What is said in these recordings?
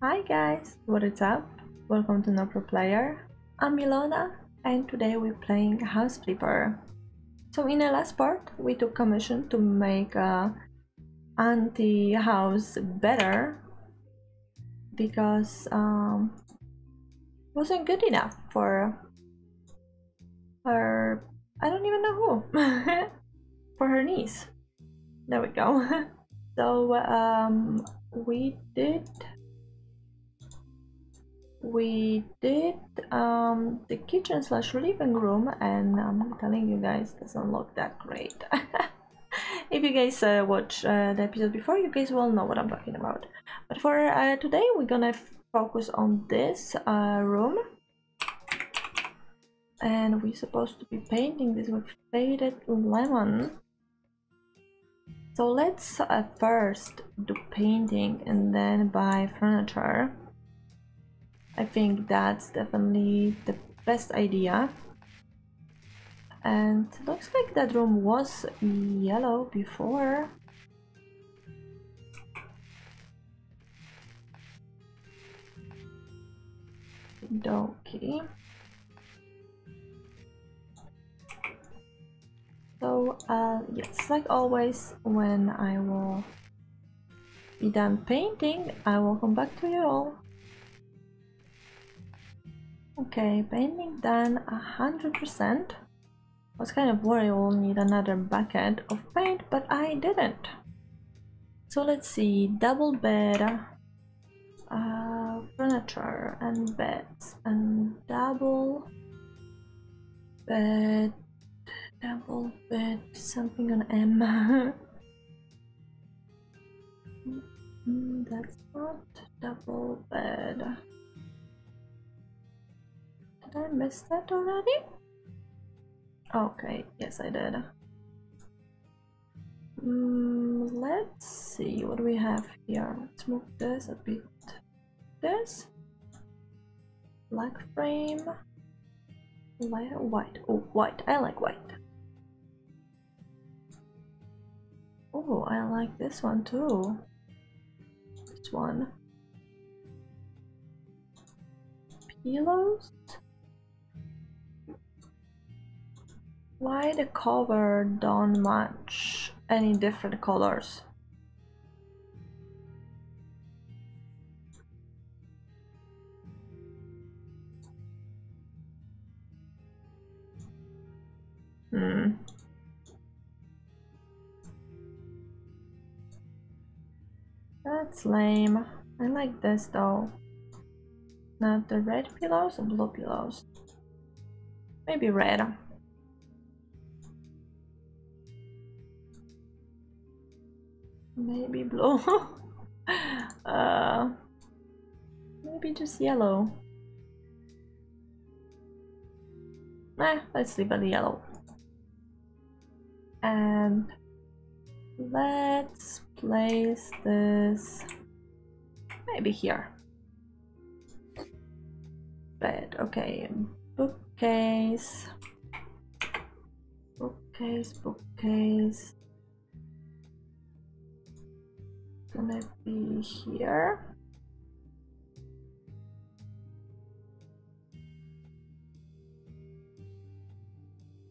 Hi guys, what is up? Welcome to NoProPlayer. I'm Ilona and today we're playing House Flipper. So in the last part we took a commission to make a anti-house better because um wasn't good enough for her I don't even know who for her niece. There we go. so um we did we did um, the kitchen slash living room and I'm telling you guys doesn't look that great. If you guys uh, watch uh, the episode before you guys will know what I'm talking about. But for uh, today we're gonna focus on this uh, room. And we're supposed to be painting this with faded lemon. So let's uh, first do painting and then buy furniture I think that's definitely the best idea. And looks like that room was yellow before. Okay. So, uh, yes, like always, when I will be done painting, I will come back to you all. Okay, painting done a hundred percent. I was kind of worried we'll need another bucket of paint, but I didn't. So let's see, double bed, uh, furniture and beds, and double bed, double bed, something on M. Mm, that's not double bed. I miss that already? Okay, yes I did. Mm, let's see what we have here. Let's move this a bit. This black frame, white, white. Oh, white. I like white. Oh, I like this one too. This one. Pillows. Why the cover don't match any different colors? Hmm. That's lame. I like this though. Not the red pillows or blue pillows? Maybe red. Maybe blue. uh, maybe just yellow. Nah, let's leave it yellow. And let's place this maybe here. Bed, okay. Bookcase. Bookcase, bookcase. Gonna be here.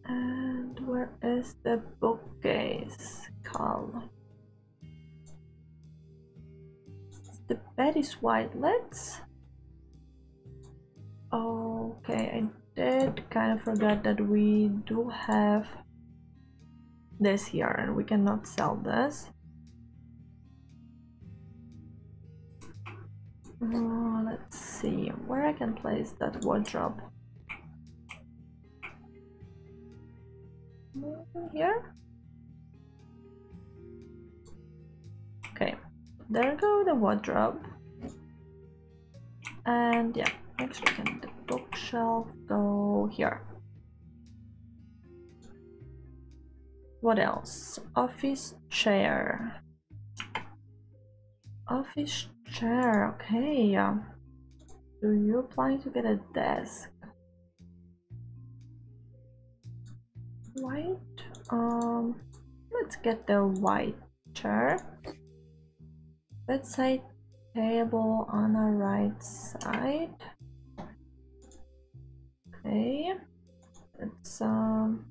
And where is the bookcase? Call. The bed is white. Let's. Okay, I did kind of forget that we do have this here and we cannot sell this. Uh, let's see where I can place that wardrobe. Here? Okay, there go the wardrobe. And yeah, we can the bookshelf go here. What else? Office chair. Office chair, okay. Um, do you plan to get a desk? White? Um, let's get the white chair. Bedside table on our right side. Okay, it's um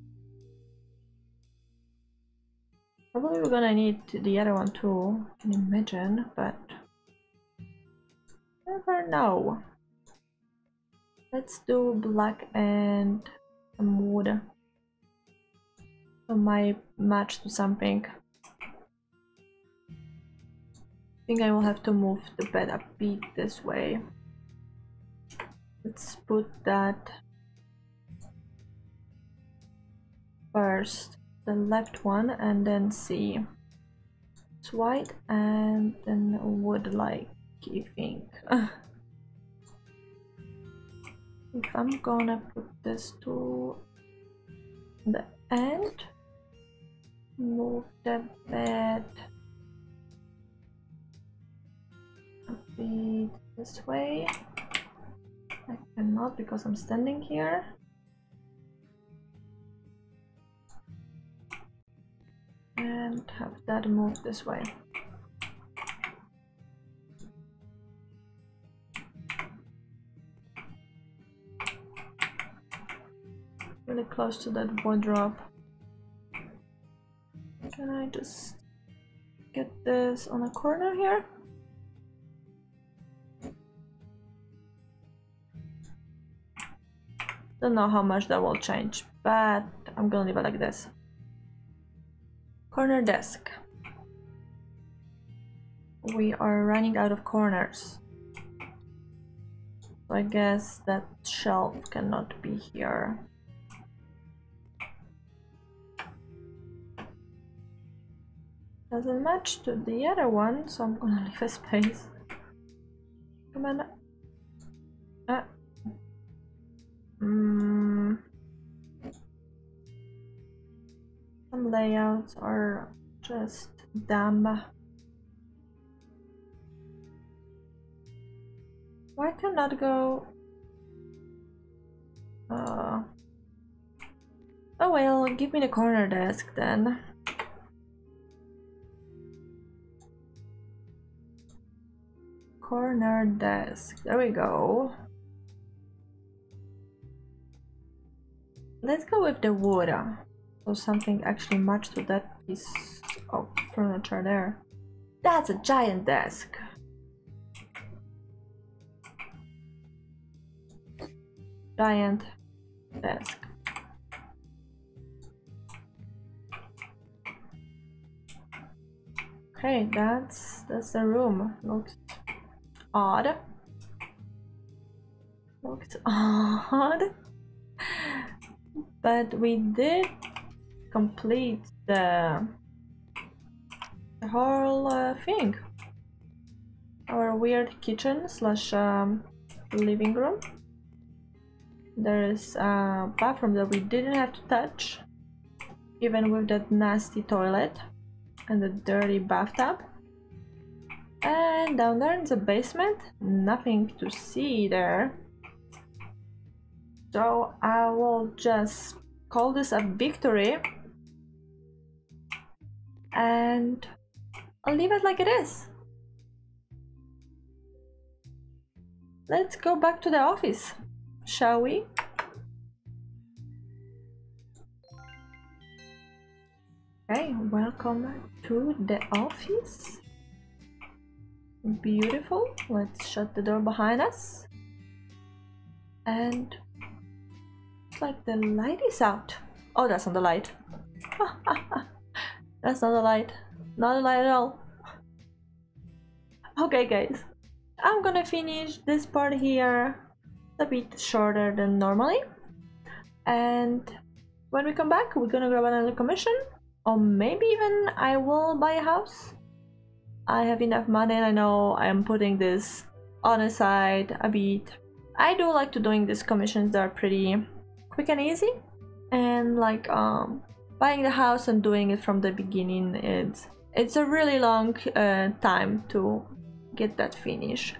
probably we're gonna need the other one too. I can imagine, but never know. Let's do black and some wood. So might match to something. I think I will have to move the bed a bit this way. Let's put that first, the left one, and then see. It's white and then wood like, think. if I'm gonna put this to the end, move the bed a bit this way. I cannot because I'm standing here. And have that move this way. Really close to that wardrobe. Can I just get this on a corner here? Don't know how much that will change, but I'm gonna leave it like this. Corner desk. We are running out of corners. So I guess that shelf cannot be here. Doesn't match to the other one, so I'm gonna leave a space. Come on. Ah. Mm. Some layouts are just dumb. Why cannot go? Uh. Oh well, give me the corner desk then. Corner desk. There we go. Let's go with the wood. Uh, so something actually matched to that piece of furniture there. That's a giant desk. Giant desk. Okay, that's that's the room. Looks odd. Looked odd. But we did complete the, the whole uh, thing. Our weird kitchen slash um, living room. There is a bathroom that we didn't have to touch, even with that nasty toilet and the dirty bathtub. And down there in the basement, nothing to see there. So I will just call this a victory. And I'll leave it like it is. Let's go back to the office, shall we? Okay, welcome to the office. Beautiful. Let's shut the door behind us. And it's like the light is out. Oh, that's not the light. that's not the light. Not a light at all. Okay, guys. I'm gonna finish this part here a bit shorter than normally. And when we come back, we're gonna grab another commission. Or maybe even I will buy a house. I have enough money and I know I am putting this on a side a bit. I do like to doing these commissions that are pretty quick and easy. And like um buying the house and doing it from the beginning it's it's a really long uh, time to get that finish.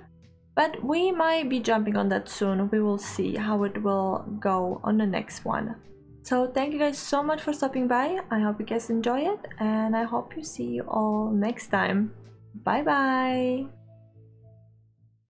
But we might be jumping on that soon. We will see how it will go on the next one. So thank you guys so much for stopping by. I hope you guys enjoy it and i hope you see you all next time Bye bye.